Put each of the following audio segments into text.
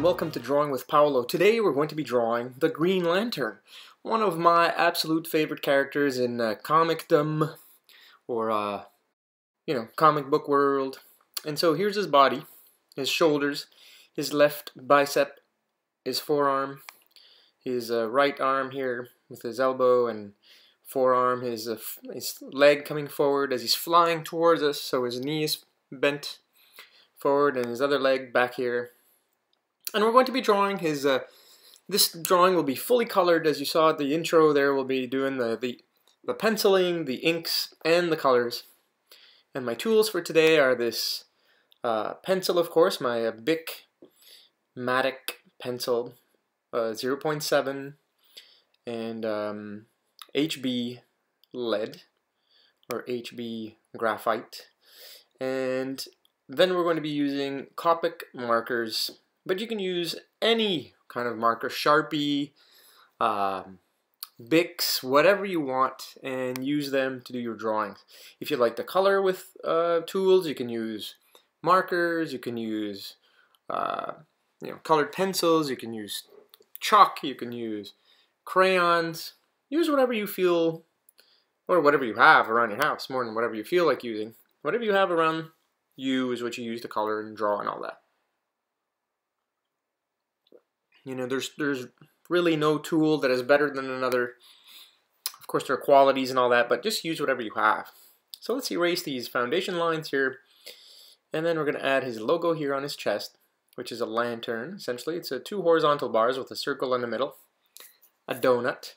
and welcome to Drawing with Paolo. Today we're going to be drawing the Green Lantern, one of my absolute favorite characters in uh, comicdom, or, uh, you know, comic book world. And so here's his body, his shoulders, his left bicep, his forearm, his uh, right arm here with his elbow and forearm, his, uh, his leg coming forward as he's flying towards us, so his knee is bent forward and his other leg back here and we're going to be drawing his, uh, this drawing will be fully colored as you saw at the intro there. We'll be doing the, the, the penciling, the inks, and the colors. And my tools for today are this uh, pencil, of course, my uh, Bic Matic pencil, uh, 0.7, and um, HB lead, or HB graphite. And then we're going to be using Copic markers but you can use any kind of marker, Sharpie, um, Bics, whatever you want, and use them to do your drawings. If you like the color with uh, tools, you can use markers, you can use uh, you know colored pencils, you can use chalk, you can use crayons. Use whatever you feel, or whatever you have around your house, more than whatever you feel like using. Whatever you have around you is what you use to color and draw and all that. You know, there's there's really no tool that is better than another. Of course, there are qualities and all that, but just use whatever you have. So let's erase these foundation lines here. And then we're going to add his logo here on his chest, which is a lantern, essentially. It's a two horizontal bars with a circle in the middle, a donut.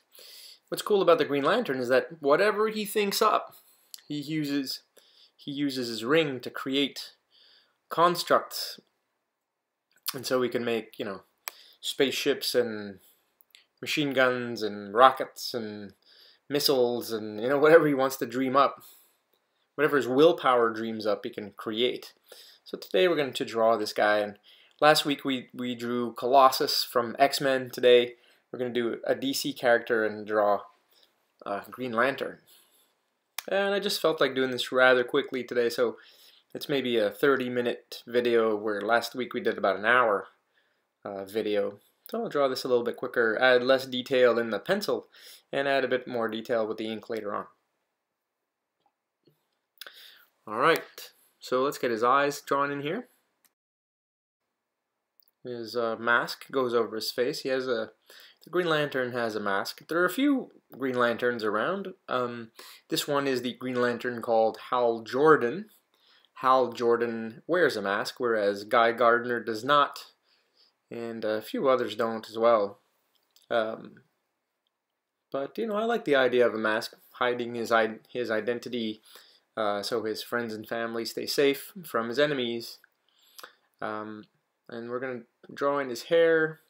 What's cool about the Green Lantern is that whatever he thinks up, he uses he uses his ring to create constructs. And so we can make, you know, spaceships and machine guns and rockets and missiles and you know whatever he wants to dream up. Whatever his willpower dreams up he can create. So today we're going to draw this guy and last week we we drew Colossus from X-Men. Today we're going to do a DC character and draw a Green Lantern. And I just felt like doing this rather quickly today so it's maybe a 30 minute video where last week we did about an hour uh, video. So I'll draw this a little bit quicker, add less detail in the pencil, and add a bit more detail with the ink later on. Alright, so let's get his eyes drawn in here. His uh, mask goes over his face. He has a, the Green Lantern has a mask. There are a few Green Lanterns around. Um, this one is the Green Lantern called Hal Jordan. Hal Jordan wears a mask, whereas Guy Gardner does not and a few others don't as well. Um, but you know, I like the idea of a mask hiding his his identity, uh, so his friends and family stay safe from his enemies. Um, and we're gonna draw in his hair.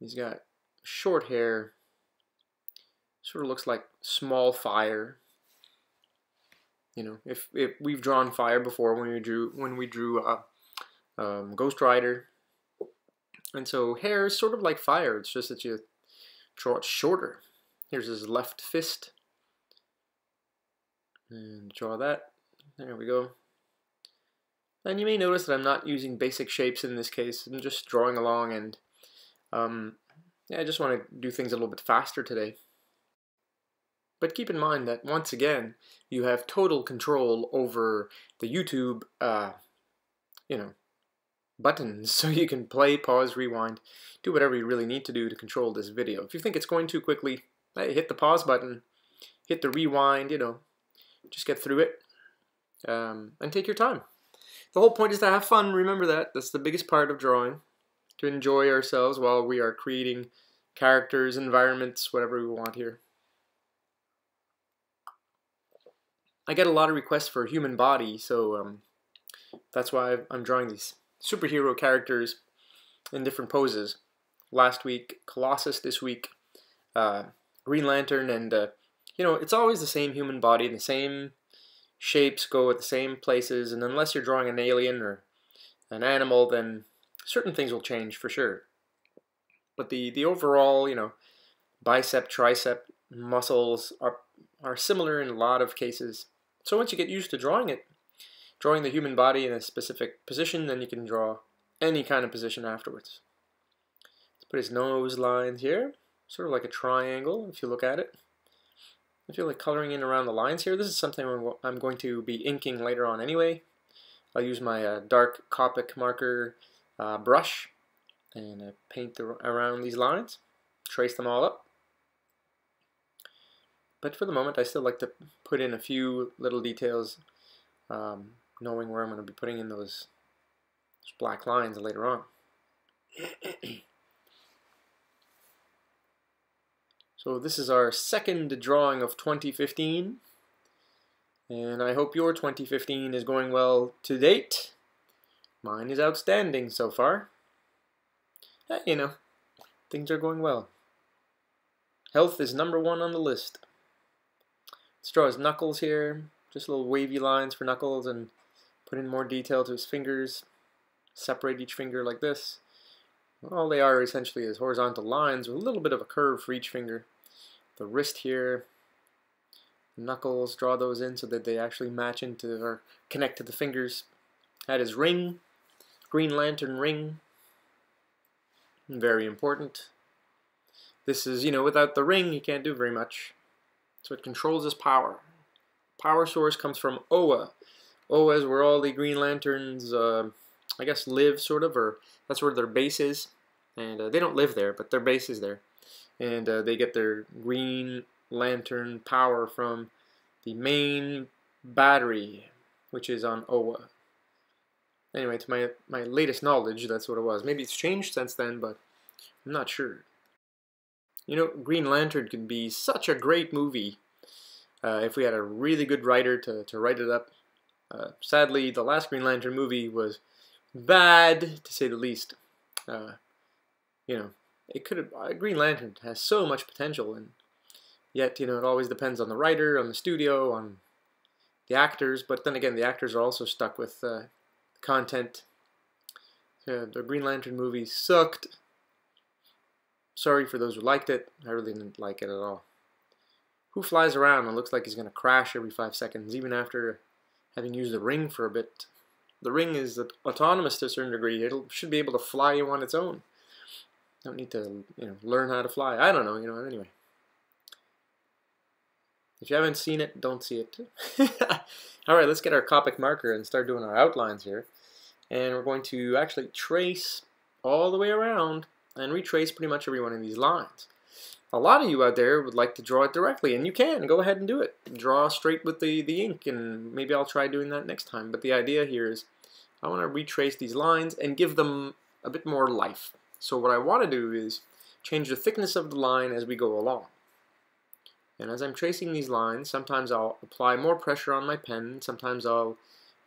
He's got short hair. Sort of looks like small fire. You know, if if we've drawn fire before when we drew when we drew uh, um, Ghost Rider, and so hair is sort of like fire, it's just that you draw it shorter. Here's his left fist. And draw that. There we go. And you may notice that I'm not using basic shapes in this case. I'm just drawing along and um, yeah, I just want to do things a little bit faster today. But keep in mind that once again, you have total control over the YouTube, uh, you know, buttons so you can play, pause, rewind, do whatever you really need to do to control this video. If you think it's going too quickly, hit the pause button, hit the rewind, you know, just get through it um, and take your time. The whole point is to have fun, remember that. That's the biggest part of drawing, to enjoy ourselves while we are creating characters, environments, whatever we want here. I get a lot of requests for human body, so um, that's why I'm drawing these superhero characters in different poses. Last week, Colossus. This week, uh, Green Lantern, and uh, you know it's always the same human body, the same shapes go at the same places, and unless you're drawing an alien or an animal, then certain things will change for sure. But the the overall, you know, bicep, tricep muscles are are similar in a lot of cases. So once you get used to drawing it, drawing the human body in a specific position, then you can draw any kind of position afterwards. Let's put his nose lines here, sort of like a triangle if you look at it. I feel like coloring in around the lines here. This is something I'm going to be inking later on anyway. I'll use my uh, dark Copic marker uh, brush and uh, paint the, around these lines, trace them all up. But for the moment, I still like to put in a few little details, um, knowing where I'm going to be putting in those, those black lines later on. so this is our second drawing of 2015. And I hope your 2015 is going well to date. Mine is outstanding so far. Eh, you know, things are going well. Health is number one on the list. Let's draw his knuckles here. Just little wavy lines for knuckles and put in more detail to his fingers. Separate each finger like this. All they are essentially is horizontal lines with a little bit of a curve for each finger. The wrist here, knuckles, draw those in so that they actually match into or connect to the fingers. That is ring, Green Lantern ring, very important. This is, you know, without the ring, he can't do very much. So it controls his power. Power source comes from Oa. Oa is where all the Green Lanterns, uh, I guess, live, sort of, or that's where their base is. And uh, they don't live there, but their base is there. And uh, they get their Green Lantern power from the main battery, which is on Oa. Anyway, to my, my latest knowledge, that's what it was. Maybe it's changed since then, but I'm not sure. You know, Green Lantern could be such a great movie uh, if we had a really good writer to, to write it up. Uh, sadly, the last Green Lantern movie was bad, to say the least. Uh, you know, it could have. Uh, Green Lantern has so much potential, and yet, you know, it always depends on the writer, on the studio, on the actors. But then again, the actors are also stuck with uh, content. the Green Lantern movie sucked. Sorry for those who liked it. I really didn't like it at all. Who flies around and looks like he's going to crash every five seconds, even after having used the ring for a bit? The ring is autonomous to a certain degree. It should be able to fly you on its own. Don't need to, you know, learn how to fly. I don't know, you know. Anyway, if you haven't seen it, don't see it. All right, let's get our Copic marker and start doing our outlines here. And we're going to actually trace all the way around and retrace pretty much every one of these lines. A lot of you out there would like to draw it directly, and you can. Go ahead and do it. Draw straight with the, the ink, and maybe I'll try doing that next time. But the idea here is I want to retrace these lines and give them a bit more life. So what I want to do is change the thickness of the line as we go along. And as I'm tracing these lines, sometimes I'll apply more pressure on my pen, sometimes I'll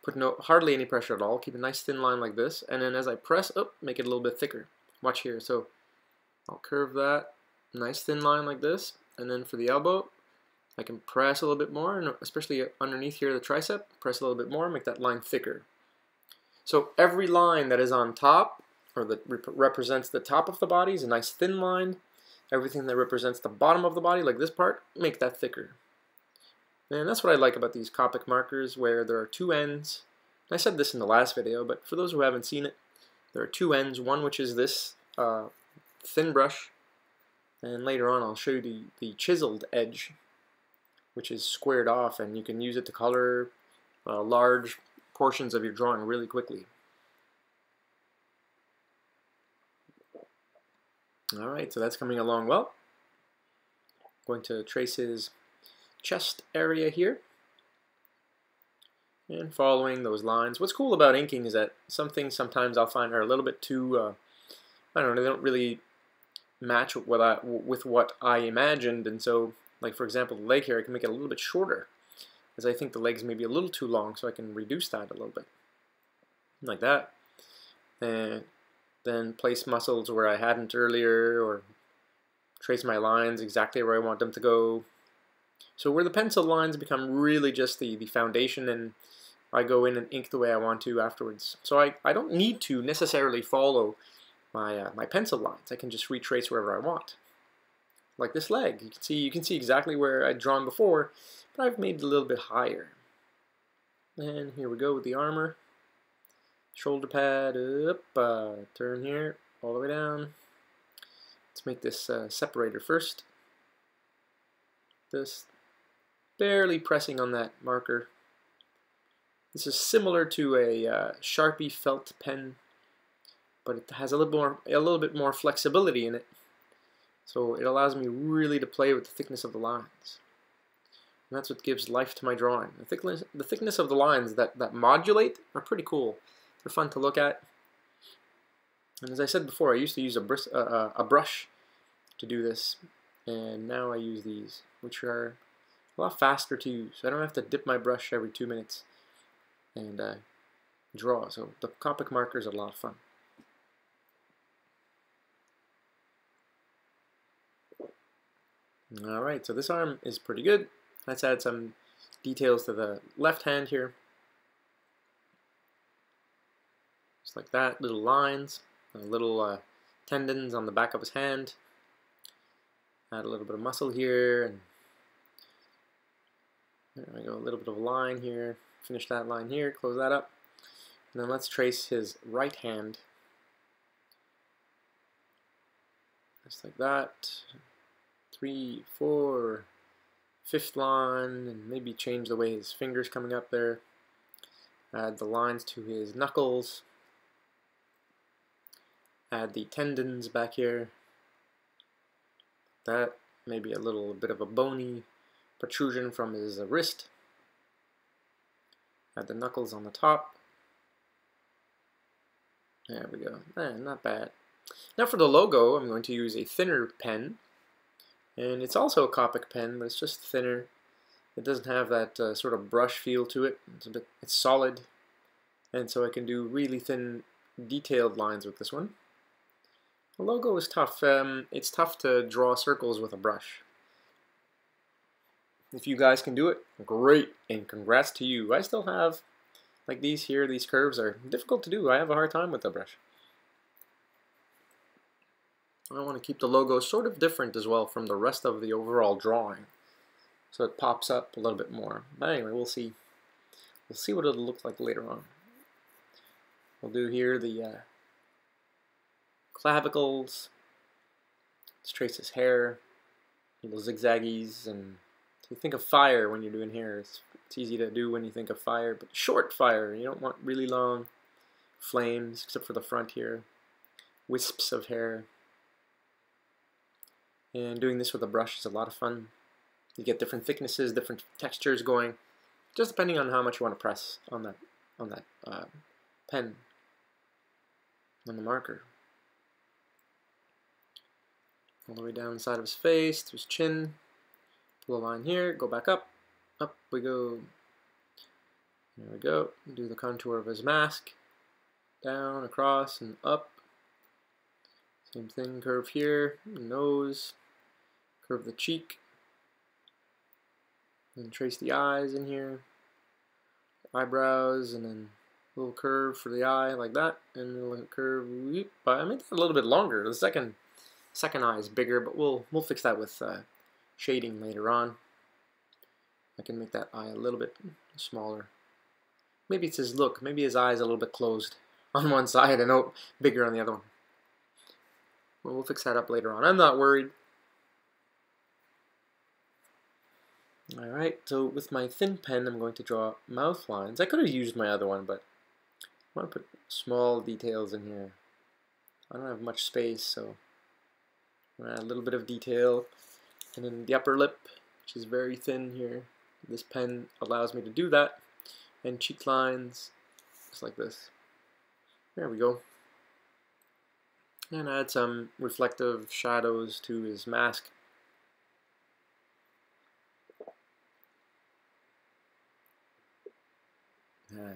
put no hardly any pressure at all, keep a nice thin line like this, and then as I press, oh, make it a little bit thicker. Watch here, so I'll curve that, nice thin line like this, and then for the elbow, I can press a little bit more, and especially underneath here the tricep, press a little bit more, make that line thicker. So every line that is on top, or that rep represents the top of the body is a nice thin line, everything that represents the bottom of the body, like this part, make that thicker. And that's what I like about these Copic markers, where there are two ends. I said this in the last video, but for those who haven't seen it, there are two ends, one which is this uh, thin brush, and later on I'll show you the, the chiseled edge, which is squared off, and you can use it to color uh, large portions of your drawing really quickly. Alright, so that's coming along well. Going to trace his chest area here. And following those lines. What's cool about inking is that some things sometimes I'll find are a little bit too, uh, I don't know, they don't really match with what, I, with what I imagined. And so, like for example, the leg here, I can make it a little bit shorter. As I think the legs may be a little too long, so I can reduce that a little bit. Like that. And then place muscles where I hadn't earlier, or trace my lines exactly where I want them to go. So where the pencil lines become really just the, the foundation and I go in and ink the way I want to afterwards. So I, I don't need to necessarily follow my, uh, my pencil lines. I can just retrace wherever I want. Like this leg. You can see you can see exactly where I'd drawn before, but I've made it a little bit higher. And here we go with the armor. shoulder pad up, uh, turn here, all the way down. Let's make this uh, separator first. This barely pressing on that marker. This is similar to a uh, Sharpie felt pen, but it has a little more, a little bit more flexibility in it. So it allows me really to play with the thickness of the lines. And that's what gives life to my drawing. The thickness, the thickness of the lines that, that modulate are pretty cool. They're fun to look at. And as I said before, I used to use a, bris uh, uh, a brush to do this, and now I use these, which are a lot faster to use. I don't have to dip my brush every two minutes and uh, draw. So the Copic marker is a lot of fun. Alright, so this arm is pretty good. Let's add some details to the left hand here. Just like that, little lines, little uh, tendons on the back of his hand. Add a little bit of muscle here, and there we go, a little bit of a line here. Finish that line here, close that up. And then let's trace his right hand. Just like that. Three, four, fifth line, and maybe change the way his fingers coming up there. Add the lines to his knuckles. Add the tendons back here. That, maybe a little bit of a bony protrusion from his wrist. Add the knuckles on the top. There we go. Eh, not bad. Now for the logo, I'm going to use a thinner pen. And it's also a Copic pen, but it's just thinner. It doesn't have that uh, sort of brush feel to it. It's, bit, it's solid. And so I can do really thin, detailed lines with this one. The logo is tough. Um, it's tough to draw circles with a brush. If you guys can do it, great, and congrats to you. I still have, like these here, these curves are difficult to do. I have a hard time with the brush. I want to keep the logo sort of different as well from the rest of the overall drawing. So it pops up a little bit more. But anyway, we'll see. We'll see what it'll look like later on. We'll do here the uh, clavicles. Let's trace his hair, little zigzaggies, and you think of fire when you're doing hair. It's, it's easy to do when you think of fire, but short fire. You don't want really long flames, except for the front here. Wisps of hair. And doing this with a brush is a lot of fun. You get different thicknesses, different textures going, just depending on how much you want to press on that on that uh, pen, on the marker. All the way down the side of his face, to his chin. Pull a line here, go back up, up we go. There we go. Do the contour of his mask. Down, across, and up. Same thing, curve here, nose, curve the cheek, and trace the eyes in here, eyebrows, and then a little curve for the eye like that, and a little curve. But I made that a little bit longer. The second second eye is bigger, but we'll we'll fix that with uh, shading later on. I can make that eye a little bit smaller. Maybe it's his look. Maybe his eye is a little bit closed on one side and oh bigger on the other one. Well, we'll fix that up later on. I'm not worried. Alright, so with my thin pen, I'm going to draw mouth lines. I could have used my other one, but I want to put small details in here. I don't have much space, so add a little bit of detail. And then the upper lip, which is very thin here. This pen allows me to do that. And cheek lines, just like this. There we go. And add some reflective shadows to his mask.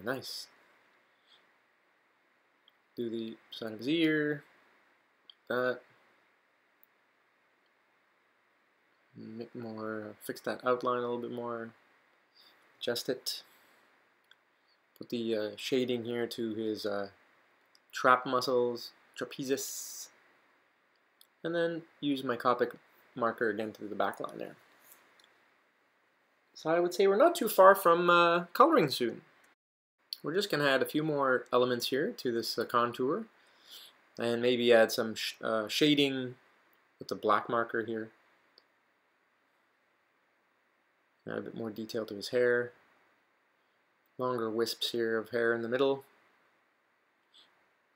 Nice. Do the side of his ear, that. Make more, fix that outline a little bit more, adjust it. Put the uh, shading here to his uh, trap muscles, trapezius, and then use my Copic marker again to the back line there. So I would say we're not too far from uh, coloring soon. We're just going to add a few more elements here to this uh, contour and maybe add some sh uh, shading with the black marker here. Add a bit more detail to his hair. Longer wisps here of hair in the middle.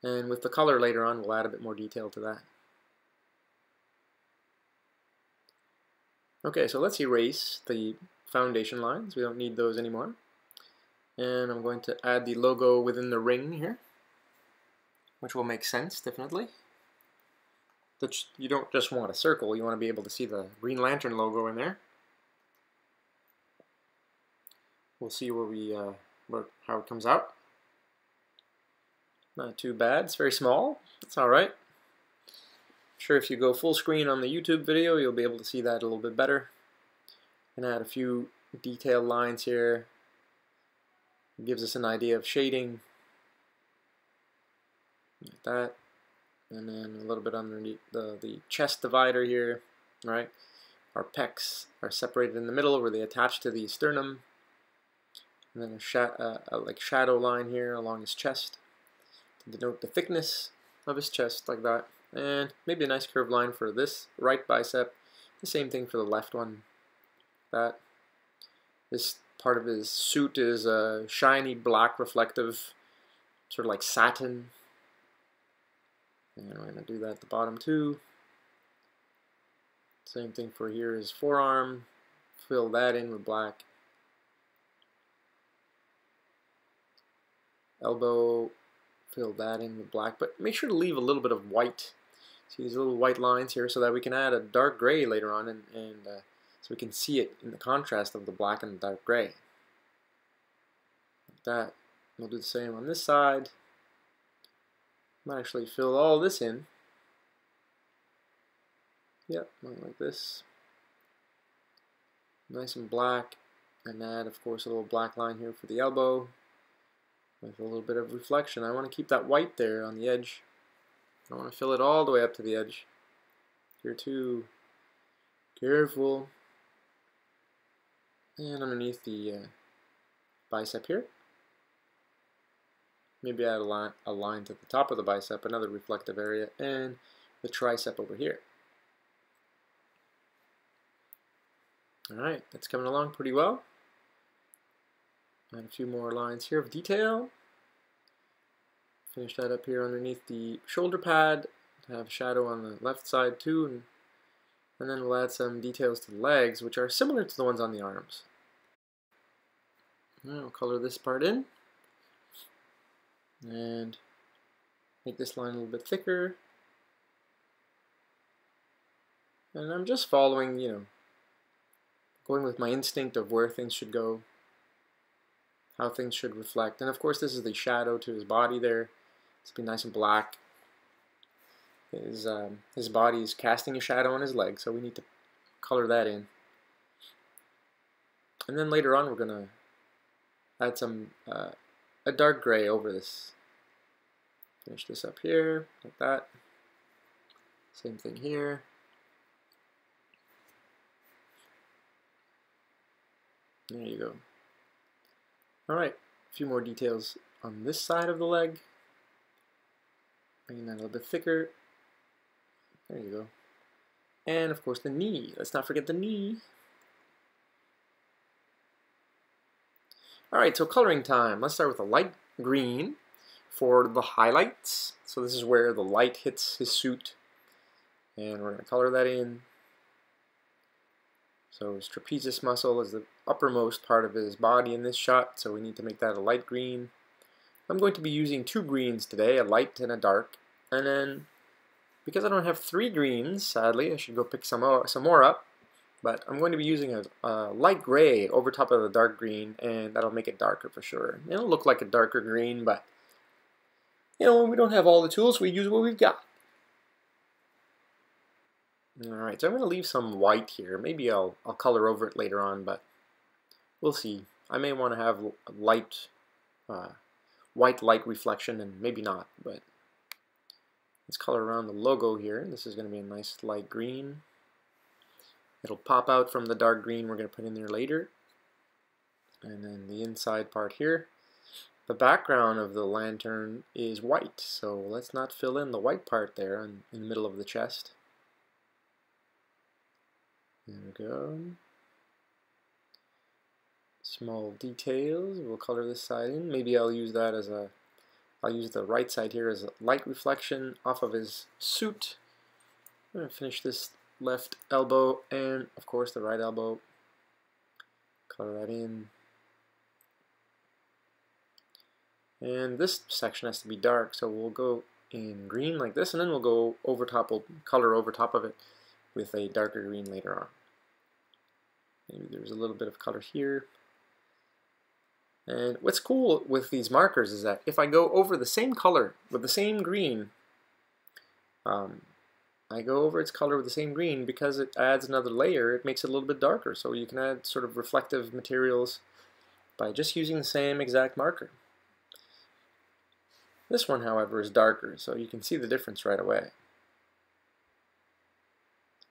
And with the color later on, we'll add a bit more detail to that. Okay, so let's erase the foundation lines. We don't need those anymore. And I'm going to add the logo within the ring here, which will make sense, definitely. That you don't just want a circle, you want to be able to see the Green Lantern logo in there. We'll see where we, uh, where, how it comes out. Not too bad. It's very small. It's alright. Sure, if you go full screen on the YouTube video, you'll be able to see that a little bit better. And add a few detailed lines here. It gives us an idea of shading. Like that. And then a little bit underneath the, the chest divider here. Right. Our pecs are separated in the middle where they attach to the sternum. And then a, uh, a like shadow line here along his chest to denote the thickness of his chest like that. And maybe a nice curved line for this right bicep. The same thing for the left one. That. This part of his suit is a shiny black reflective, sort of like satin. And we're going to do that at the bottom too. Same thing for here is forearm. Fill that in with black. Elbow fill that in with black, but make sure to leave a little bit of white. See these little white lines here so that we can add a dark gray later on and, and uh, we can see it in the contrast of the black and the dark gray. Like that. We'll do the same on this side. Might actually fill all this in. Yep, like this. Nice and black. And add, of course, a little black line here for the elbow with a little bit of reflection. I want to keep that white there on the edge. I want to fill it all the way up to the edge. Here too. Careful. And underneath the uh, bicep here. Maybe add a line, a line to the top of the bicep, another reflective area, and the tricep over here. Alright, that's coming along pretty well. Add a few more lines here of detail. Finish that up here underneath the shoulder pad. Have shadow on the left side too. And, and then we'll add some details to the legs, which are similar to the ones on the arms. I'll color this part in. And make this line a little bit thicker. And I'm just following, you know, going with my instinct of where things should go how things should reflect. And of course, this is the shadow to his body there. It's be nice and black. His, um, his body is casting a shadow on his leg, so we need to color that in. And then later on, we're going to add some uh, a dark gray over this. Finish this up here, like that. Same thing here. There you go. Alright, a few more details on this side of the leg. Bringing that a little bit thicker. There you go. And of course the knee. Let's not forget the knee. Alright, so coloring time. Let's start with a light green for the highlights. So this is where the light hits his suit. And we're going to color that in. So his trapezius muscle is the uppermost part of his body in this shot, so we need to make that a light green. I'm going to be using two greens today, a light and a dark. And then, because I don't have three greens, sadly, I should go pick some more, some more up. But I'm going to be using a, a light gray over top of the dark green, and that'll make it darker for sure. It'll look like a darker green, but you know, when we don't have all the tools, we use what we've got. Alright, so I'm going to leave some white here. Maybe I'll, I'll color over it later on, but we'll see. I may want to have light, uh, white light reflection, and maybe not, but let's color around the logo here. This is going to be a nice light green. It'll pop out from the dark green we're going to put in there later. And then the inside part here. the background of the lantern is white, so let's not fill in the white part there in, in the middle of the chest. There we go. Small details, we'll color this side in. Maybe I'll use that as a, I'll use the right side here as a light reflection off of his suit. I'm going to finish this left elbow and of course the right elbow. Color that in. And this section has to be dark, so we'll go in green like this, and then we'll go over top, we'll color over top of it with a darker green later on. Maybe there's a little bit of color here. And what's cool with these markers is that if I go over the same color with the same green, um, I go over its color with the same green because it adds another layer, it makes it a little bit darker. So you can add sort of reflective materials by just using the same exact marker. This one, however, is darker, so you can see the difference right away.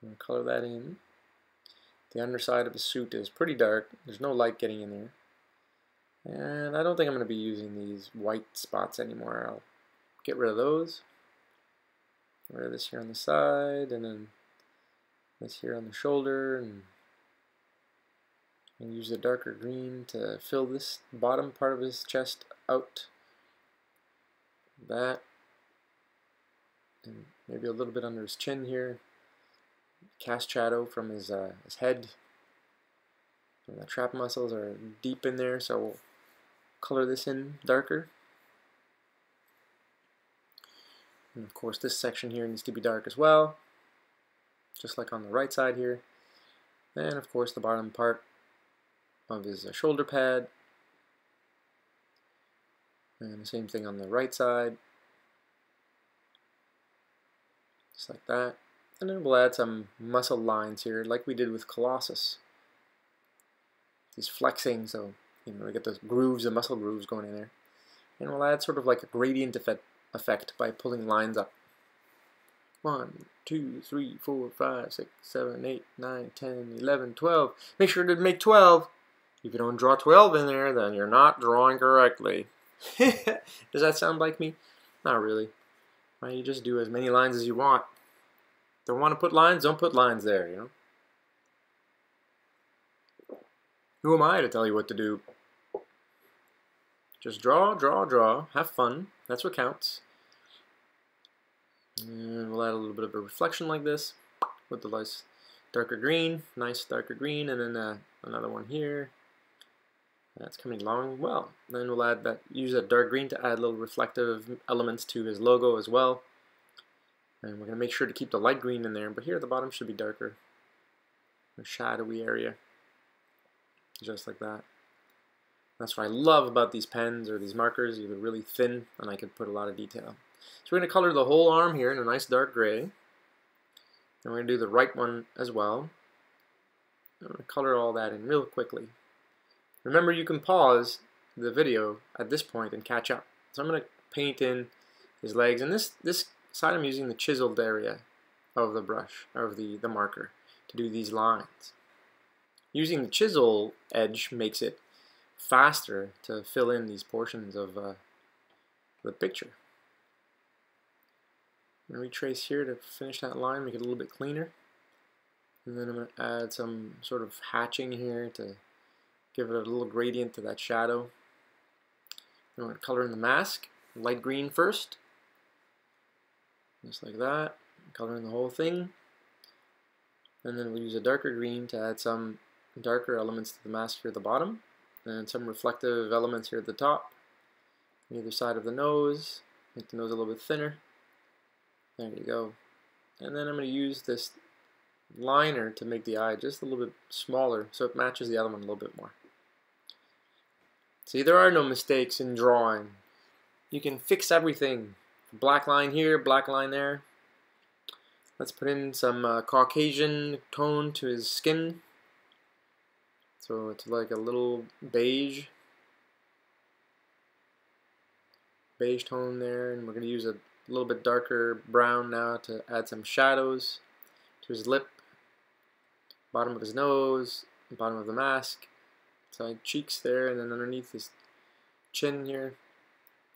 I'm going to color that in. The underside of the suit is pretty dark. There's no light getting in there. And I don't think I'm going to be using these white spots anymore. I'll get rid of those. Get rid of this here on the side, and then this here on the shoulder, and, and use a darker green to fill this bottom part of his chest out that and maybe a little bit under his chin here cast shadow from his, uh, his head and the trap muscles are deep in there so color this in darker and of course this section here needs to be dark as well just like on the right side here and of course the bottom part of his uh, shoulder pad and the same thing on the right side. Just like that. And then we'll add some muscle lines here like we did with Colossus. He's flexing, so you know we get those grooves, the muscle grooves going in there. And we'll add sort of like a gradient effect, effect by pulling lines up. 1, 2, 3, 4, 5, 6, 7, 8, 9, 10, 11, 12. Make sure to make 12. If you don't draw 12 in there, then you're not drawing correctly. Does that sound like me? Not really. Right, you just do as many lines as you want. Don't want to put lines? Don't put lines there, you know? Who am I to tell you what to do? Just draw, draw, draw. Have fun. That's what counts. And we'll add a little bit of a reflection like this with the nice darker green. Nice darker green. And then uh, another one here. That's coming along well. Then we'll add that, use that dark green to add little reflective elements to his logo as well. And we're going to make sure to keep the light green in there, but here at the bottom should be darker. A shadowy area. Just like that. That's what I love about these pens or these markers. They're really thin and I can put a lot of detail. So we're going to color the whole arm here in a nice dark gray. And we're going to do the right one as well. I'm going to color all that in real quickly. Remember you can pause the video at this point and catch up. So I'm going to paint in his legs and this this side I'm using the chiseled area of the brush, of the, the marker to do these lines. Using the chisel edge makes it faster to fill in these portions of uh, the picture. I'm going to retrace here to finish that line, make it a little bit cleaner. And then I'm going to add some sort of hatching here to give it a little gradient to that shadow. I'm going to color in the mask, light green first, just like that, color in the whole thing. And then we'll use a darker green to add some darker elements to the mask here at the bottom, and some reflective elements here at the top, either side of the nose, make the nose a little bit thinner. There you go. And then I'm going to use this liner to make the eye just a little bit smaller so it matches the other one a little bit more. See, there are no mistakes in drawing. You can fix everything. Black line here, black line there. Let's put in some uh, Caucasian tone to his skin. So it's like a little beige. Beige tone there, and we're going to use a little bit darker brown now to add some shadows to his lip, bottom of his nose, bottom of the mask side cheeks there, and then underneath his chin here.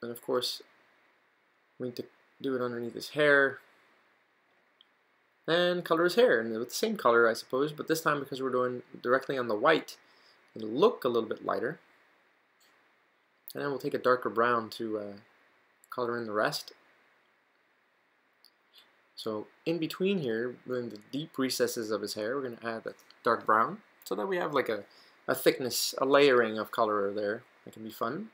And of course, we need to do it underneath his hair. And color his hair, and with the same color, I suppose, but this time because we're doing directly on the white, it'll look a little bit lighter. And then we'll take a darker brown to uh, color in the rest. So in between here, in the deep recesses of his hair, we're going to add that dark brown so that we have like a, a thickness, a layering of color there. That can be fun.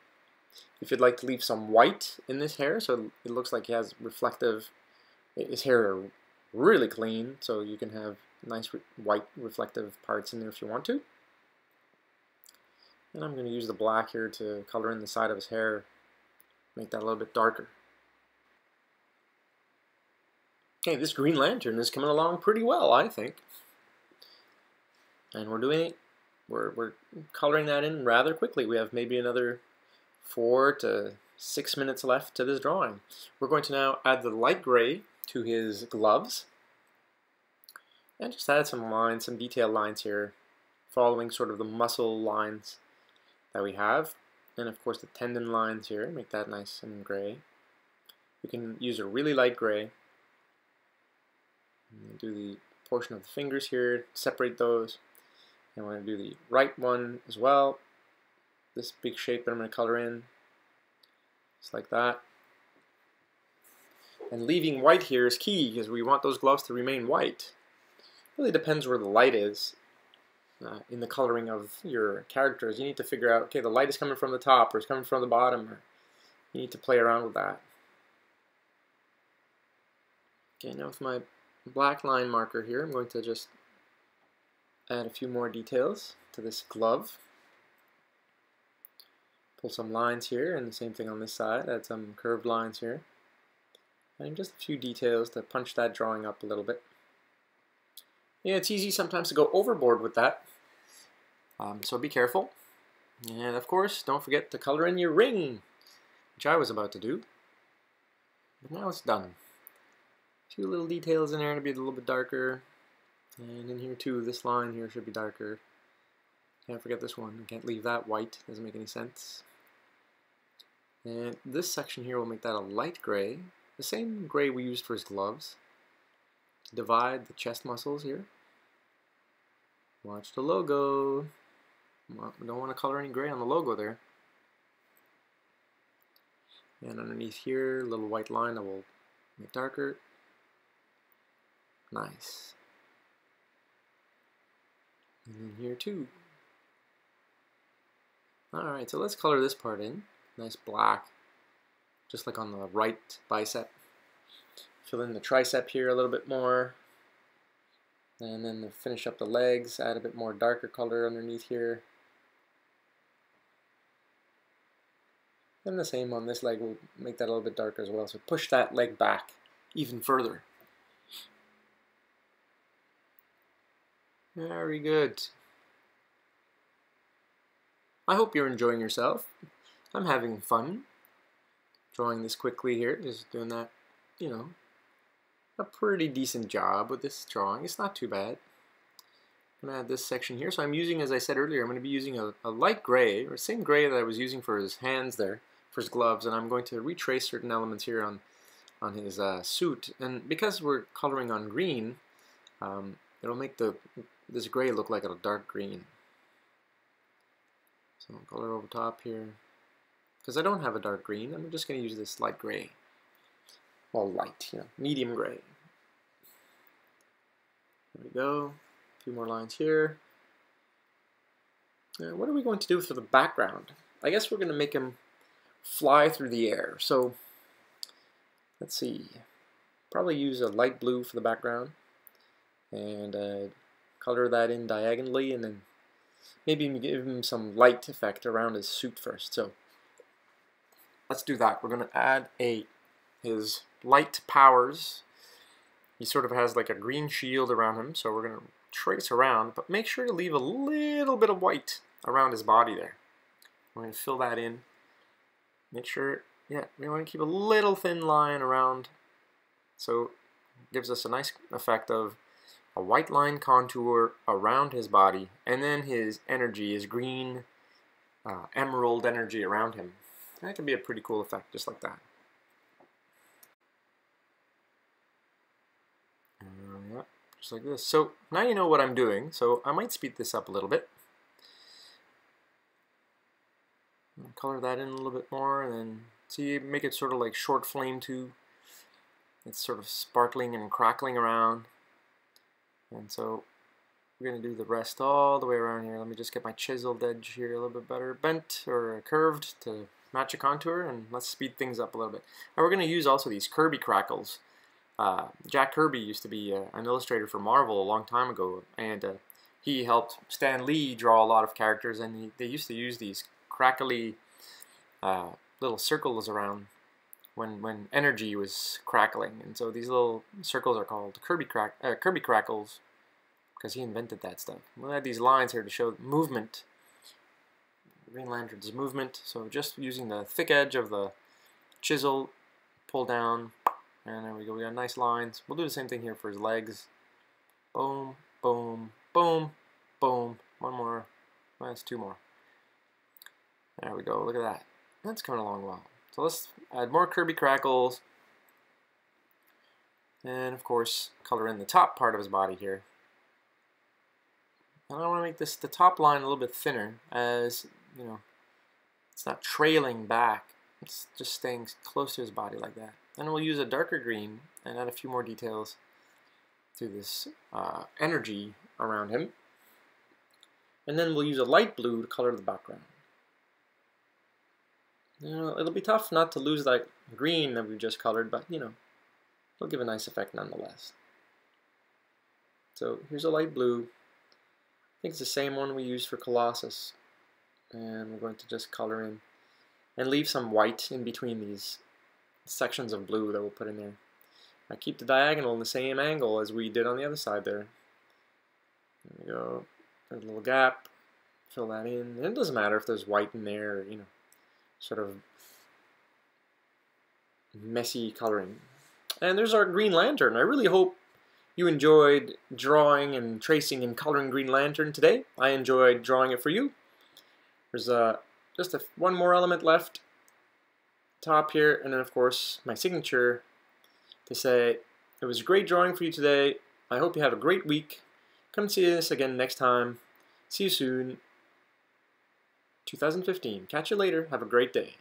If you'd like to leave some white in this hair, so it looks like he has reflective, his hair really clean, so you can have nice re white reflective parts in there if you want to. And I'm going to use the black here to color in the side of his hair, make that a little bit darker. Okay, this Green Lantern is coming along pretty well, I think. And we're doing it, we're, we're coloring that in rather quickly. We have maybe another four to six minutes left to this drawing. We're going to now add the light gray to his gloves. And just add some lines, some detailed lines here, following sort of the muscle lines that we have. And of course the tendon lines here, make that nice and gray. We can use a really light gray. Do the portion of the fingers here, separate those. And we're going to do the right one as well. This big shape that I'm going to color in, just like that. And leaving white here is key because we want those gloves to remain white. It really depends where the light is uh, in the coloring of your characters. You need to figure out, okay, the light is coming from the top or it's coming from the bottom. Or you need to play around with that. Okay, now with my black line marker here, I'm going to just add a few more details to this glove. Pull some lines here, and the same thing on this side, add some curved lines here. And just a few details to punch that drawing up a little bit. Yeah, it's easy sometimes to go overboard with that. Um, so be careful. And of course, don't forget to color in your ring, which I was about to do. But now it's done. A few little details in there to be a little bit darker. And in here too, this line here should be darker. Can't forget this one. Can't leave that white. Doesn't make any sense. And this section here will make that a light gray. The same gray we used for his gloves. Divide the chest muscles here. Watch the logo. Don't want to color any gray on the logo there. And underneath here, little white line that will make darker. Nice. And then here too. Alright, so let's color this part in. Nice black, just like on the right bicep. Fill in the tricep here a little bit more. And then finish up the legs, add a bit more darker color underneath here. And the same on this leg, we'll make that a little bit darker as well. So push that leg back even further. Very good. I hope you're enjoying yourself. I'm having fun drawing this quickly here, just doing that, you know, a pretty decent job with this drawing. It's not too bad. I'm going to add this section here. So I'm using, as I said earlier, I'm going to be using a, a light gray, or same gray that I was using for his hands there, for his gloves, and I'm going to retrace certain elements here on, on his uh, suit. And because we're coloring on green, um, it'll make the this gray look like a dark green. So I'll color over top here. Because I don't have a dark green, I'm just going to use this light gray. Well, light, you know, medium gray. There we go. A few more lines here. Now, what are we going to do for the background? I guess we're going to make him fly through the air. So, let's see. Probably use a light blue for the background. And uh, color that in diagonally and then maybe give him some light effect around his suit first. So let's do that. We're going to add a his light powers. He sort of has like a green shield around him, so we're going to trace around, but make sure to leave a little bit of white around his body there. We're going to fill that in. Make sure, yeah, we want to keep a little thin line around so gives us a nice effect of a white line contour around his body, and then his energy is green, uh, emerald energy around him. That can be a pretty cool effect, just like that. Uh, just like this. So now you know what I'm doing, so I might speed this up a little bit. Color that in a little bit more, and then see, make it sort of like short flame too. It's sort of sparkling and crackling around. And so we're going to do the rest all the way around here. Let me just get my chiseled edge here a little bit better. Bent or curved to match a contour and let's speed things up a little bit. And we're going to use also these Kirby crackles. Uh, Jack Kirby used to be uh, an illustrator for Marvel a long time ago and uh, he helped Stan Lee draw a lot of characters and he, they used to use these crackly uh, little circles around when when energy was crackling and so these little circles are called Kirby crack uh, Kirby crackles because he invented that stuff. We'll add these lines here to show movement Green Lantern's movement. So just using the thick edge of the chisel, pull down, and there we go. We got nice lines. We'll do the same thing here for his legs. Boom, boom, boom, boom. One more. That's two more. There we go. Look at that. That's coming along well. So let's add more Kirby crackles. And of course, color in the top part of his body here. And I want to make this the top line a little bit thinner as you know, it's not trailing back. It's just staying close to his body like that. Then we'll use a darker green and add a few more details to this uh, energy around him. And then we'll use a light blue to color the background. You know, it'll be tough not to lose that green that we just colored, but you know, it'll give a nice effect nonetheless. So here's a light blue. I think it's the same one we used for Colossus and we're going to just color in and leave some white in between these sections of blue that we'll put in there. I keep the diagonal in the same angle as we did on the other side there. There we go. There's a little gap. Fill that in. And it doesn't matter if there's white in there, or, you know, sort of messy coloring. And there's our Green Lantern. I really hope you enjoyed drawing and tracing and coloring Green Lantern today. I enjoyed drawing it for you. There's uh, just a, one more element left, top here, and then of course my signature to say, it was a great drawing for you today. I hope you have a great week. Come see us again next time. See you soon. 2015. Catch you later. Have a great day.